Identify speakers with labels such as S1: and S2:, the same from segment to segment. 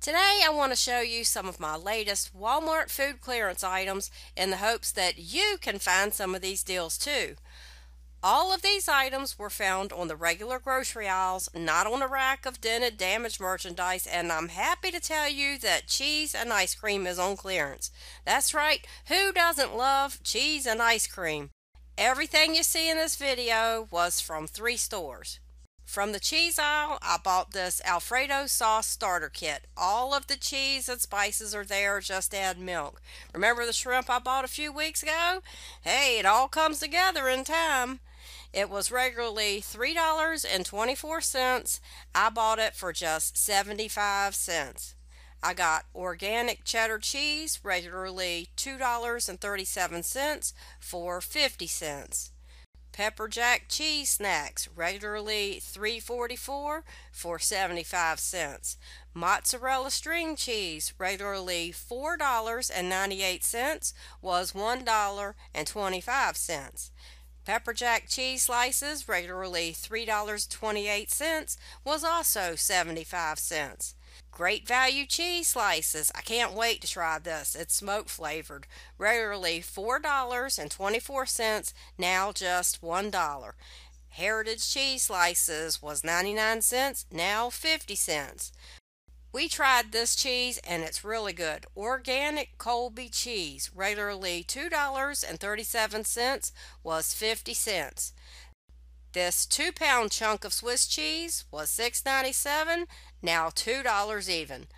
S1: Today I want to show you some of my latest Walmart food clearance items in the hopes that you can find some of these deals too. All of these items were found on the regular grocery aisles, not on a rack of dented, damaged merchandise, and I'm happy to tell you that cheese and ice cream is on clearance. That's right, who doesn't love cheese and ice cream? Everything you see in this video was from three stores. From the cheese aisle, I bought this Alfredo sauce starter kit. All of the cheese and spices are there, just add milk. Remember the shrimp I bought a few weeks ago? Hey, it all comes together in time. It was regularly $3.24. I bought it for just 75 cents. I got organic cheddar cheese, regularly $2.37 for 50 cents. Pepper Jack cheese snacks, regularly $3.44 for 75 cents. Mozzarella string cheese, regularly $4.98 was $1.25. Pepper Jack cheese slices, regularly $3.28 was also 75 cents. Great value cheese slices. I can't wait to try this. It's smoke flavored. Regularly $4.24, now just $1. Heritage cheese slices was 99 cents, now 50 cents. We tried this cheese and it's really good. Organic Colby cheese, regularly $2.37 was 50 cents. This two pound chunk of Swiss cheese was $6.97, now $2 even.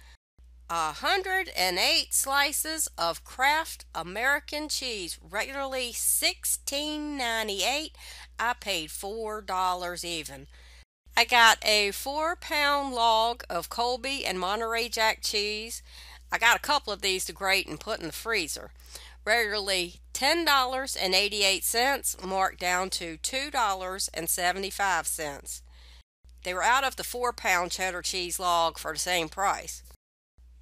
S1: A hundred and eight slices of Kraft American cheese, regularly $16.98. I paid $4 even. I got a four pound log of Colby and Monterey Jack cheese. I got a couple of these to grate and put in the freezer regularly $10.88 marked down to $2.75. They were out of the 4 pound cheddar cheese log for the same price.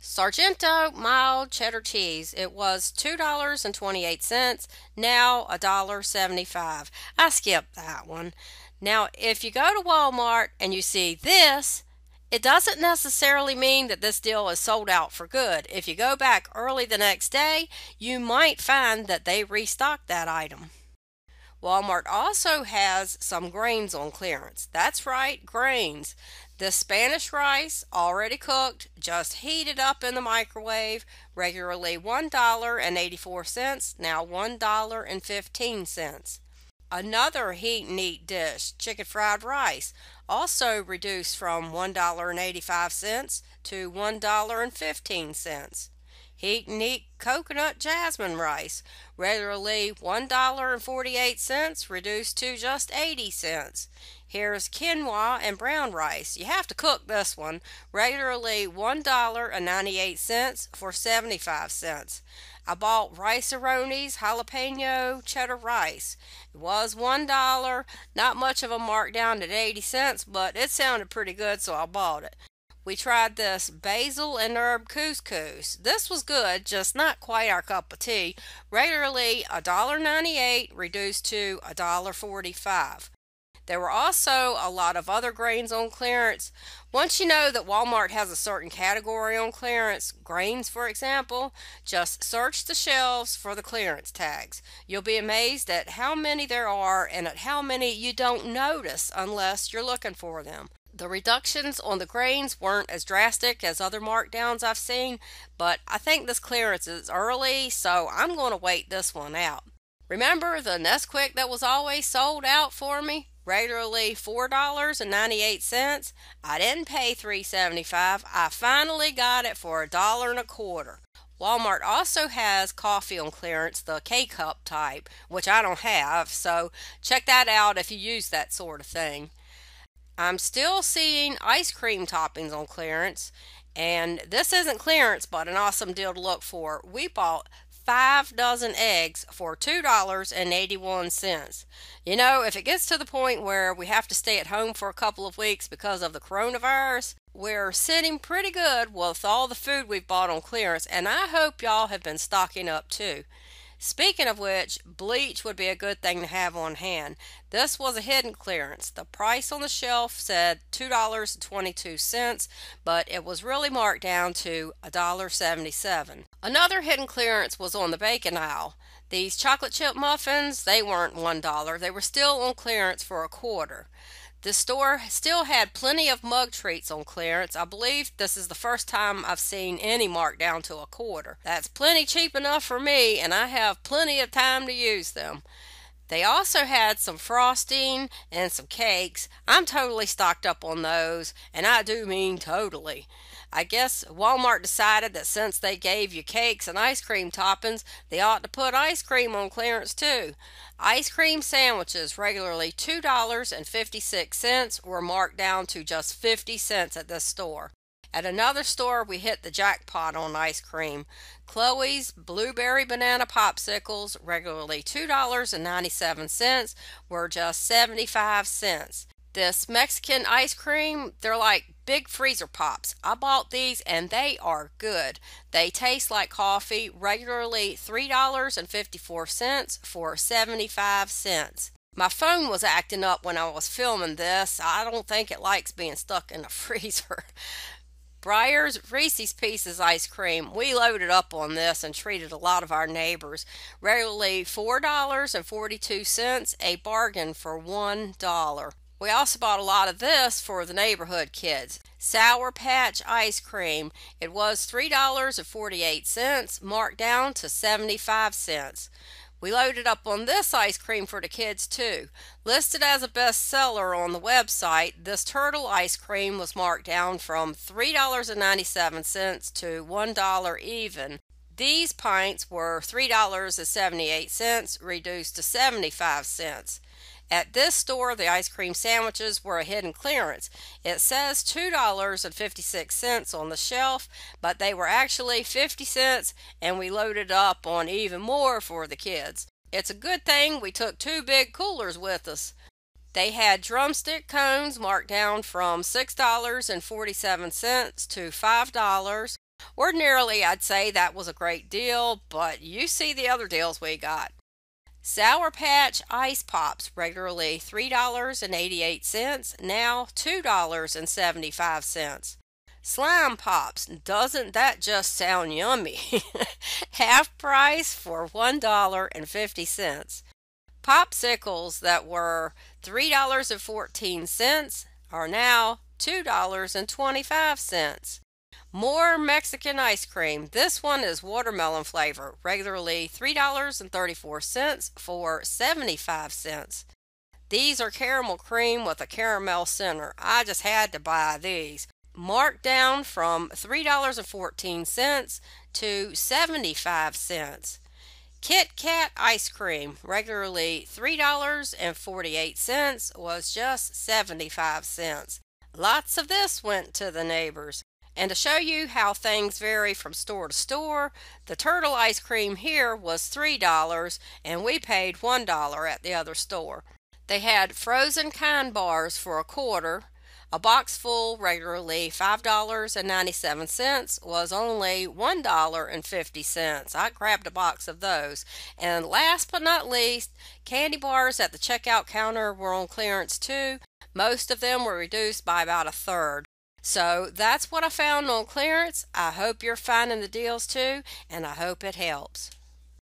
S1: Sargento mild cheddar cheese. It was $2.28, now $1.75. I skipped that one. Now, if you go to Walmart and you see this, it doesn't necessarily mean that this deal is sold out for good. If you go back early the next day, you might find that they restocked that item. Walmart also has some grains on clearance. That's right, grains. The Spanish rice, already cooked, just heated up in the microwave, regularly $1.84, now $1.15. Another heat and eat dish, chicken fried rice, also reduced from $1.85 to $1.15. Heat and eat coconut jasmine rice, regularly $1.48, reduced to just 80 cents. Here's quinoa and brown rice. You have to cook this one, regularly $1.98 for 75 cents. I bought Rice-A-Roni's jalapeno cheddar rice. It was $1, not much of a markdown at 80 cents, but it sounded pretty good, so I bought it. We tried this basil and herb couscous. This was good, just not quite our cup of tea. Regularly $1.98, reduced to $1.45. There were also a lot of other grains on clearance. Once you know that Walmart has a certain category on clearance, grains for example, just search the shelves for the clearance tags. You'll be amazed at how many there are and at how many you don't notice unless you're looking for them. The reductions on the grains weren't as drastic as other markdowns I've seen, but I think this clearance is early, so I'm going to wait this one out. Remember the Nesquik that was always sold out for me? Regularly $4.98. I didn't pay $3.75. I finally got it for a dollar and a quarter. Walmart also has coffee on clearance, the K cup type, which I don't have, so check that out if you use that sort of thing. I'm still seeing ice cream toppings on clearance, and this isn't clearance, but an awesome deal to look for. We bought five dozen eggs for $2.81. You know, if it gets to the point where we have to stay at home for a couple of weeks because of the coronavirus, we're sitting pretty good with all the food we've bought on clearance, and I hope y'all have been stocking up too. Speaking of which, bleach would be a good thing to have on hand. This was a hidden clearance. The price on the shelf said $2.22, but it was really marked down to $1.77. Another hidden clearance was on the bacon aisle. These chocolate chip muffins, they weren't $1. They were still on clearance for a quarter. The store still had plenty of mug treats on clearance. I believe this is the first time I've seen any marked down to a quarter. That's plenty cheap enough for me, and I have plenty of time to use them. They also had some frosting and some cakes. I'm totally stocked up on those, and I do mean totally. I guess Walmart decided that since they gave you cakes and ice cream toppings, they ought to put ice cream on clearance too. Ice cream sandwiches, regularly $2.56, were marked down to just 50 cents at this store. At another store, we hit the jackpot on ice cream. Chloe's Blueberry Banana Popsicles, regularly $2.97, were just 75 cents. This Mexican ice cream, they're like big freezer pops. I bought these and they are good. They taste like coffee, regularly $3.54 for 75 cents. My phone was acting up when I was filming this. I don't think it likes being stuck in a freezer. Breyers Reese's Pieces ice cream. We loaded up on this and treated a lot of our neighbors. Regularly $4.42, a bargain for $1. We also bought a lot of this for the neighborhood kids. Sour Patch ice cream. It was $3.48, marked down to 75 cents. We loaded up on this ice cream for the kids too. Listed as a bestseller on the website, this turtle ice cream was marked down from $3.97 to $1 even. These pints were $3.78, reduced to 75 cents. At this store, the ice cream sandwiches were a hidden clearance. It says $2.56 on the shelf, but they were actually 50 cents, and we loaded up on even more for the kids. It's a good thing we took two big coolers with us. They had drumstick cones marked down from $6.47 to $5. Ordinarily, I'd say that was a great deal, but you see the other deals we got. Sour Patch Ice Pops, regularly $3.88, now $2.75. Slime Pops, doesn't that just sound yummy? Half price for $1.50. Popsicles that were $3.14 are now $2.25. More Mexican ice cream. This one is watermelon flavor, regularly $3.34 for 75 cents. These are caramel cream with a caramel center. I just had to buy these. Marked down from $3.14 to 75 cents. Kit Kat ice cream, regularly $3.48, was just 75 cents. Lots of this went to the neighbors. And to show you how things vary from store to store, the turtle ice cream here was $3 and we paid $1 at the other store. They had frozen kind bars for a quarter. A box full, regularly $5.97, was only $1.50. I grabbed a box of those. And last but not least, candy bars at the checkout counter were on clearance too. Most of them were reduced by about a third. So that's what I found on clearance. I hope you're finding the deals too, and I hope it helps.